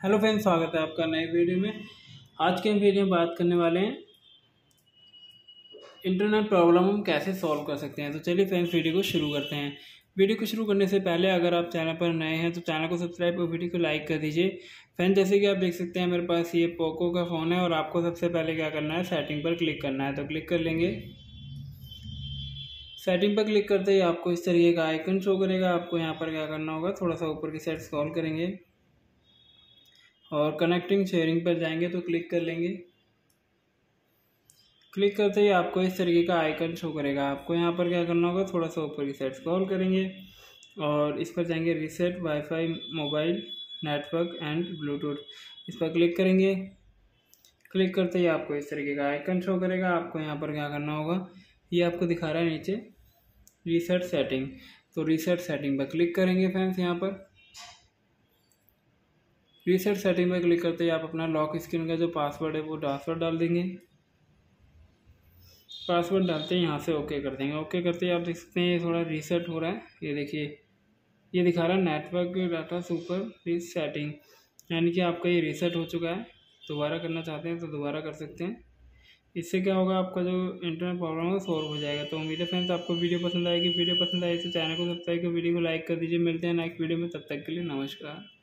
Hello friends, स्वागत है आपका नए वीडियो में। आज के वीडियो में बात करने वाले हैं इंटरनेट प्रॉब्लम हम कैसे सॉल्व कर सकते हैं। तो चलिए फ्रेंड्स, वीडियो को शुरू करते हैं। वीडियो को शुरू करने से पहले अगर आप चैनल पर नए हैं तो चैनल को सब्सक्राइब और वीडियो को लाइक कर दीजिए। फ्रेंड जैसे कि आप देख सकते हैं, मेरे पास ये पोको का फ़ोन है और आपको सबसे पहले क्या करना है सेटिंग पर क्लिक करना है। तो क्लिक कर लेंगे। सेटिंग पर क्लिक करते ही आपको इस तरीके का आइकन शो करेगा। आपको यहाँ पर क्या करना होगा, थोड़ा सा ऊपर की साइड स्क्रॉल करेंगे। और कनेक्टिंग शेयरिंग पर जाएँगे तो क्लिक कर लेंगे। क्लिक करते ही आपको इस तरीके का आइकन शो करेगा। आपको यहाँ पर क्या करना होगा? थोड़ा सा ऊपर की साइड स्क्रॉल करेंगे और इस पर जाएँगे reset wifi mobile network and Bluetooth इस पर क्लिक करेंगे। क्लिक करते ही आपको इस तरीके का आइकन शो करेगा। आपको यहाँ पर क्या करना होगा? ये आपको दिखा रहा है नीचे। रीसेट सेटिंग तो रीसेट सेटिंग पर क्लिक करेंगे फ्रेंड्स यहाँ पर। रीसेट सेटिंग पर क्लिक करते ही आप अपना लॉक स्क्रीन का जो पासवर्ड है वो पासवर्ड डाल देंगे। पासवर्ड डालते ही यहाँ से ओके कर देंगे। ओके करते ही आप देख सकते हैं ये थोड़ा रीसेट हो रहा है। ये देखिए, ये दिखा रहा है नेटवर्क डाटा सुपर रीस सेटिंग यानी कि आपका ये रीसेट हो चुका है। दोबारा करना चाहते हैं तो दोबारा कर सकते हैं। इससे क्या होगा, आपका जो इंटरनेट प्रॉब्लम है सॉल्व हो जाएगा। तो उम्मीद है फ्रेंड्स आपको वीडियो पसंद आएगी। वीडियो पसंद आए तो चैनल को सब्सक्राइब कर वीडियो को लाइक कर दीजिए। मिलते हैं नेक्स्ट वीडियो में। तब तक के लिए नमस्कार।